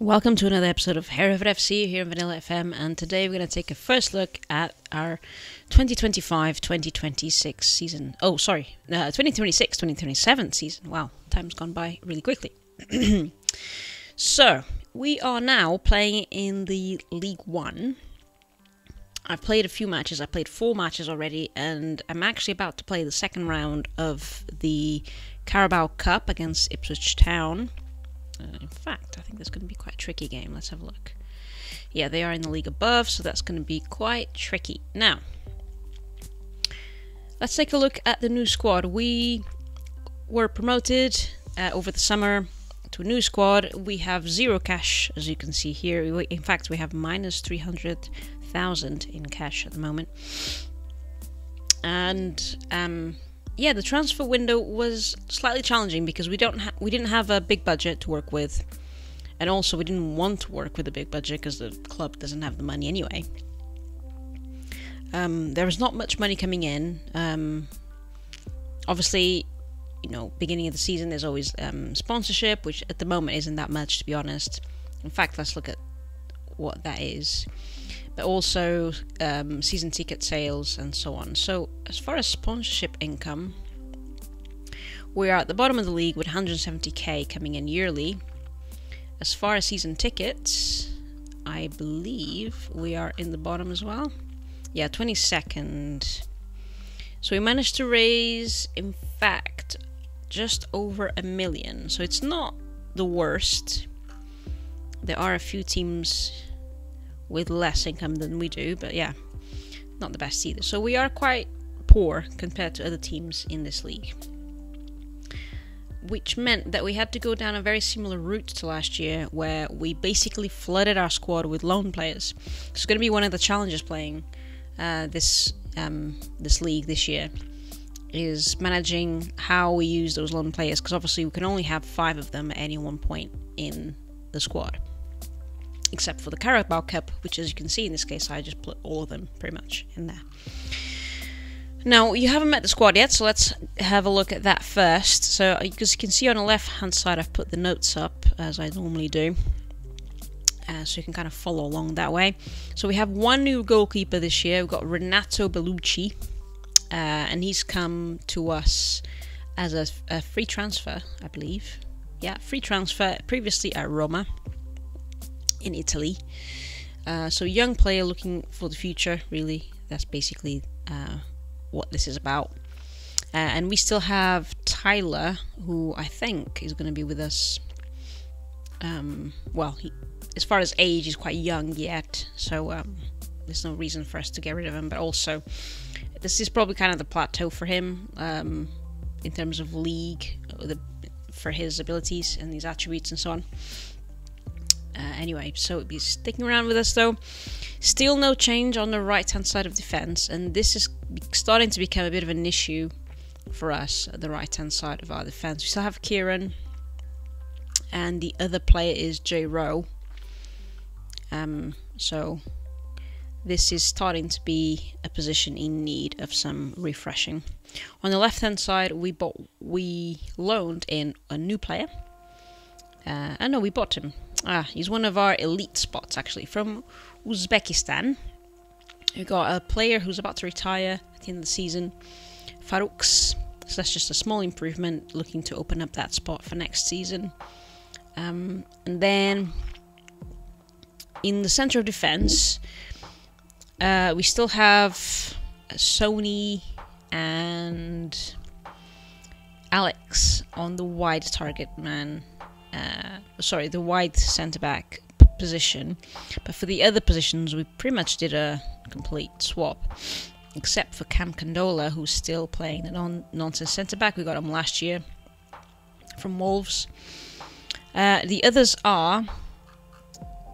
Welcome to another episode of Hereford FC here in Vanilla FM, and today we're going to take a first look at our 2025-2026 season. Oh, sorry, uh, 2026-2027 season. Wow, time's gone by really quickly. so we are now playing in the League One. I've played a few matches. I played four matches already, and I'm actually about to play the second round of the Carabao Cup against Ipswich Town. Uh, in fact, I think that's going to be quite a tricky game. Let's have a look. Yeah, they are in the league above, so that's going to be quite tricky. Now, let's take a look at the new squad. We were promoted uh, over the summer to a new squad. We have zero cash, as you can see here. In fact, we have minus 300,000 in cash at the moment. And um, yeah, the transfer window was slightly challenging because we don't ha- we didn't have a big budget to work with, and also we didn't want to work with a big budget because the club doesn't have the money anyway. Um, there was not much money coming in. Um, obviously, you know, beginning of the season there's always um, sponsorship, which at the moment isn't that much to be honest. In fact, let's look at what that is but also um, season ticket sales and so on. So, as far as sponsorship income, we are at the bottom of the league with 170k coming in yearly. As far as season tickets, I believe we are in the bottom as well. Yeah, 22nd. So we managed to raise, in fact, just over a million. So it's not the worst. There are a few teams with less income than we do, but yeah, not the best either. So we are quite poor compared to other teams in this league. Which meant that we had to go down a very similar route to last year, where we basically flooded our squad with loan players. It's going to be one of the challenges playing uh, this um, this league this year is managing how we use those loan players because obviously we can only have five of them at any one point in the squad except for the Carabao Cup, which as you can see in this case I just put all of them pretty much in there. Now, you haven't met the squad yet, so let's have a look at that first. So, because you can see on the left-hand side, I've put the notes up, as I normally do. Uh, so you can kind of follow along that way. So we have one new goalkeeper this year. We've got Renato Bellucci, uh, and he's come to us as a, a free transfer, I believe. Yeah, free transfer, previously at Roma in Italy. Uh, so, young player looking for the future, really. That's basically uh, what this is about. Uh, and we still have Tyler, who I think is going to be with us. Um, well, he, as far as age, he's quite young yet, so um, there's no reason for us to get rid of him. But also, this is probably kind of the plateau for him um, in terms of league, the, for his abilities and his attributes and so on. Uh, anyway, so be sticking around with us though. Still no change on the right hand side of defense, and this is starting to become a bit of an issue for us at the right hand side of our defense. We still have Kieran, and the other player is J Rowe. Um, so this is starting to be a position in need of some refreshing. On the left hand side, we bought, we loaned in a new player. Uh, oh no, we bought him. Ah, he's one of our elite spots actually from Uzbekistan. We've got a player who's about to retire at the end of the season, Farouks. So that's just a small improvement, looking to open up that spot for next season. Um, and then in the center of defense, uh, we still have Sony and Alex on the wide target man uh, sorry, the wide centre back position. But for the other positions, we pretty much did a complete swap, except for Cam Condola, who's still playing the non nonsense centre back. We got him last year from Wolves. Uh, the others are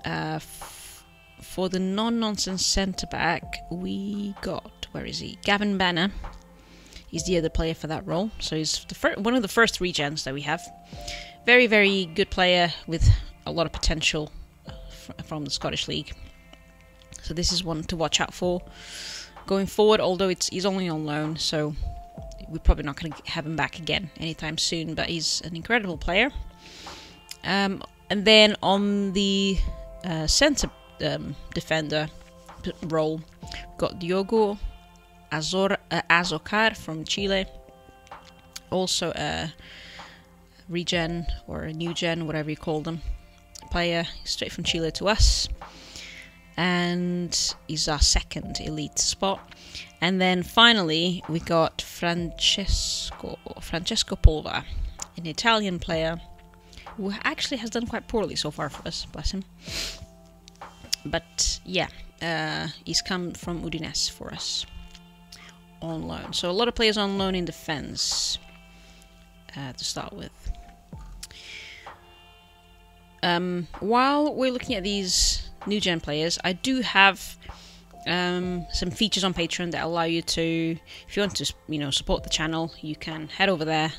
uh, for the non nonsense centre back. We got where is he? Gavin Banner. He's the other player for that role. So he's one of the first regens that we have very, very good player with a lot of potential from the Scottish League. So this is one to watch out for going forward. Although it's he's only on loan, so we're probably not going to have him back again anytime soon. But he's an incredible player. Um, And then on the uh, centre um, defender role, we've got Diogo Azor, uh, Azocar from Chile. Also a regen or a new gen, whatever you call them, player straight from Chile to us. And he's our second elite spot. And then finally, we got Francesco Francesco Polva, an Italian player who actually has done quite poorly so far for us, bless him. But yeah, uh, he's come from Udinese for us on loan. So a lot of players on loan in defense uh, to start with. Um, while we're looking at these new gen players, I do have um, some features on Patreon that allow you to, if you want to, you know, support the channel, you can head over there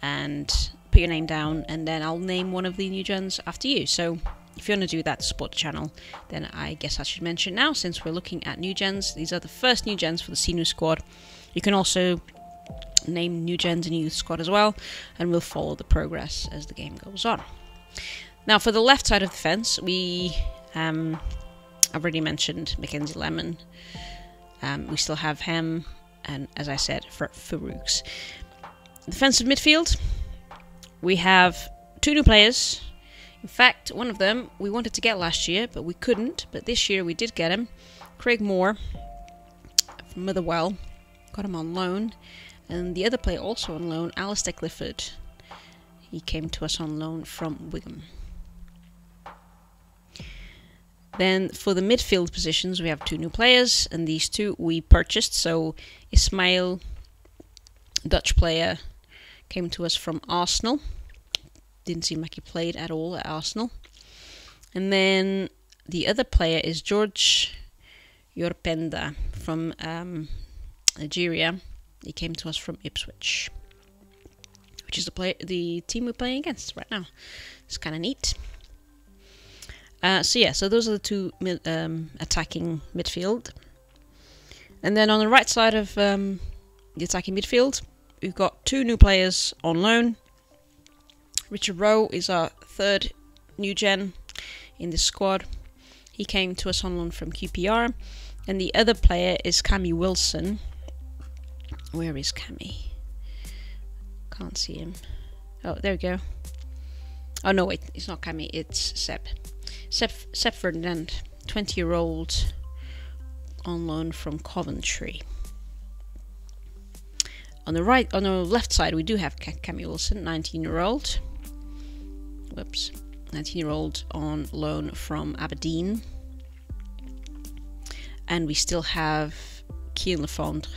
and put your name down, and then I'll name one of the new gens after you. So if you want to do that to support the channel, then I guess I should mention now, since we're looking at new gens, these are the first new gens for the senior squad. You can also name new gens in youth squad as well, and we'll follow the progress as the game goes on. Now, for the left side of the fence, we um, I've already mentioned Mackenzie Lemon. Um, we still have him, and as I said, for Farouk's. Defensive midfield, we have two new players. In fact, one of them we wanted to get last year, but we couldn't. But this year we did get him. Craig Moore from Motherwell. Got him on loan. And the other player also on loan, Alistair Clifford. He came to us on loan from Wigan. Then for the midfield positions, we have two new players, and these two we purchased. So Ismail, Dutch player, came to us from Arsenal. Didn't seem like he played at all at Arsenal. And then the other player is George Yorpenda from um, Nigeria. He came to us from Ipswich, which is the play the team we're playing against right now. It's kind of neat. Uh, so yeah, so those are the two um, attacking midfield. And then on the right side of um, the attacking midfield, we've got two new players on loan. Richard Rowe is our third new gen in this squad. He came to us on loan from QPR. And the other player is Cami Wilson. Where is Cami? Can't see him. Oh, there we go. Oh no, wait, it's not Cami, it's Seb. Seb Ferdinand, 20 year old on loan from Coventry. On the right, on the left side, we do have Cammy Wilson, 19 year old. Whoops, 19 year old on loan from Aberdeen. And we still have Kian Lafondre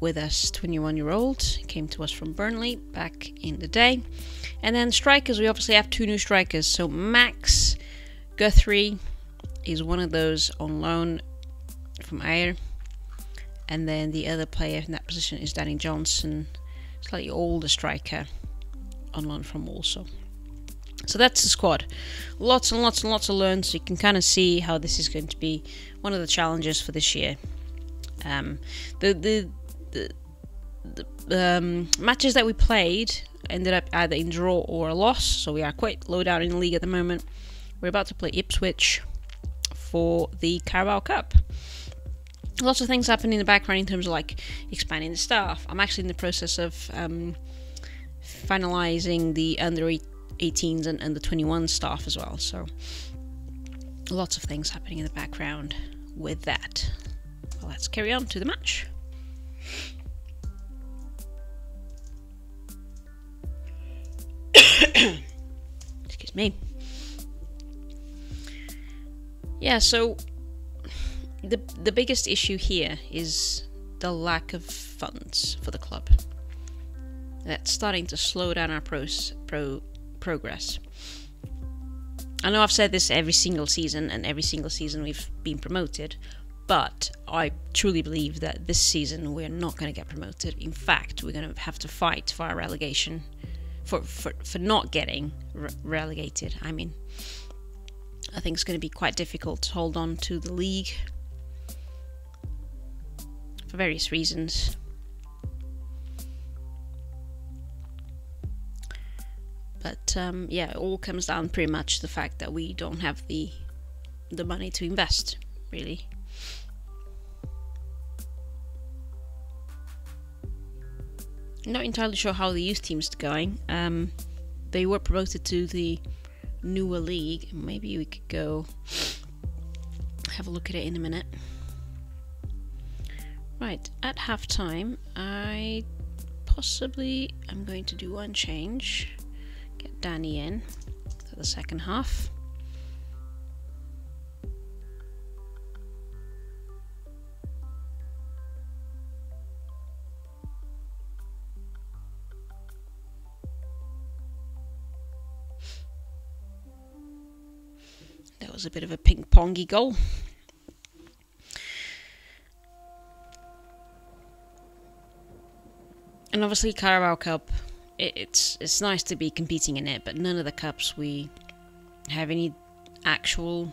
with us, 21 year old. Came to us from Burnley back in the day. And then strikers, we obviously have two new strikers. So Max Guthrie is one of those on loan from Ayr. And then the other player in that position is Danny Johnson, slightly older striker on loan from Walsall. So that's the squad. Lots and lots and lots of learns. So you can kind of see how this is going to be one of the challenges for this year. Um, the the the, the um, matches that we played ended up either in draw or a loss, so we are quite low down in the league at the moment. We're about to play Ipswich for the Carabao Cup. Lots of things happen in the background in terms of like expanding the staff. I'm actually in the process of um, finalizing the under 18s and under 21 staff as well, so lots of things happening in the background with that. Well, let's carry on to the match. Me. Yeah, so the the biggest issue here is the lack of funds for the club. That's starting to slow down our pros, pro, progress. I know I've said this every single season, and every single season we've been promoted, but I truly believe that this season we're not going to get promoted. In fact, we're going to have to fight for our relegation for for, for not getting re- relegated. I mean, I think it's going to be quite difficult to hold on to the league for various reasons. But um, yeah, it all comes down pretty much to the fact that we don't have the the money to invest, really. Not entirely sure how the youth team's going. Um, they were promoted to the newer league. Maybe we could go have a look at it in a minute. Right, at half time, I possibly am going to do one change. Get Danny in for the second half. A bit of a ping pongy goal. and obviously Carabao Cup, it, it's it's nice to be competing in it, but none of the cups we have any actual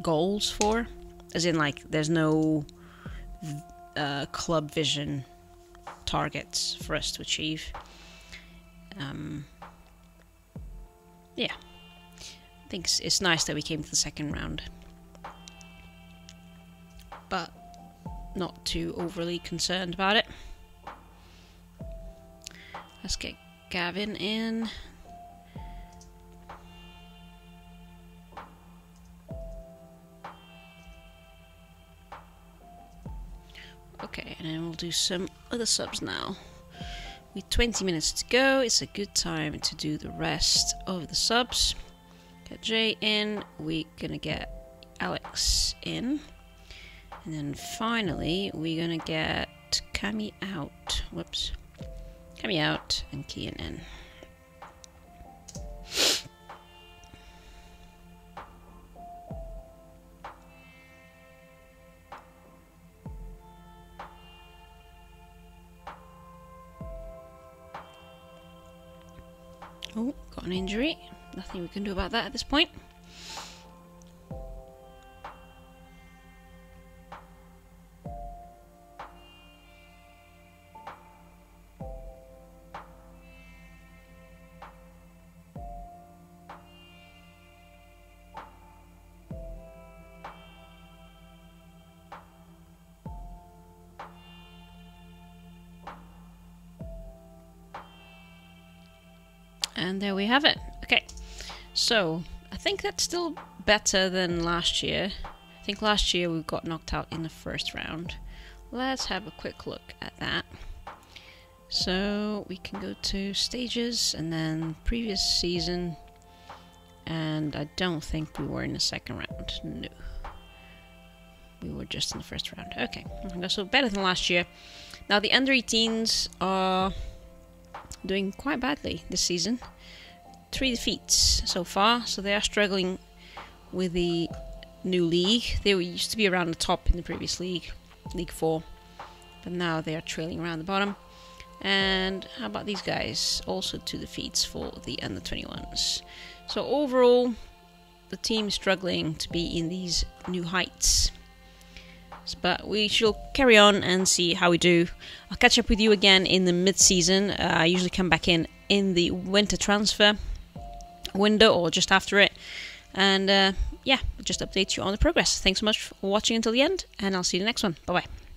goals for, as in like there's no uh, club vision targets for us to achieve. Um, yeah, I think it's, it's nice that we came to the second round, but not too overly concerned about it. Let's get Gavin in. Okay, and then we'll do some other subs now. With 20 minutes to go, it's a good time to do the rest of the subs. Get Jay in, we're gonna get Alex in. And then finally, we're gonna get Cami out. Whoops. Coming out and Kian in. Oh, got an injury. Nothing we can do about that at this point. And there we have it. Okay, so I think that's still better than last year. I think last year we got knocked out in the first round. Let's have a quick look at that. So we can go to stages and then previous season. And I don't think we were in the second round. No. We were just in the first round. Okay, so better than last year. Now the under 18s are doing quite badly this season. Three defeats so far, so they are struggling with the new league. They used to be around the top in the previous league, League 4, but now they are trailing around the bottom. And how about these guys? Also two defeats for the under 21s. So overall, the team is struggling to be in these new heights. But we shall carry on and see how we do. I'll catch up with you again in the mid-season. Uh, I usually come back in in the winter transfer window or just after it. And uh, yeah, just update you on the progress. Thanks so much for watching until the end, and I'll see you in the next one. Bye bye.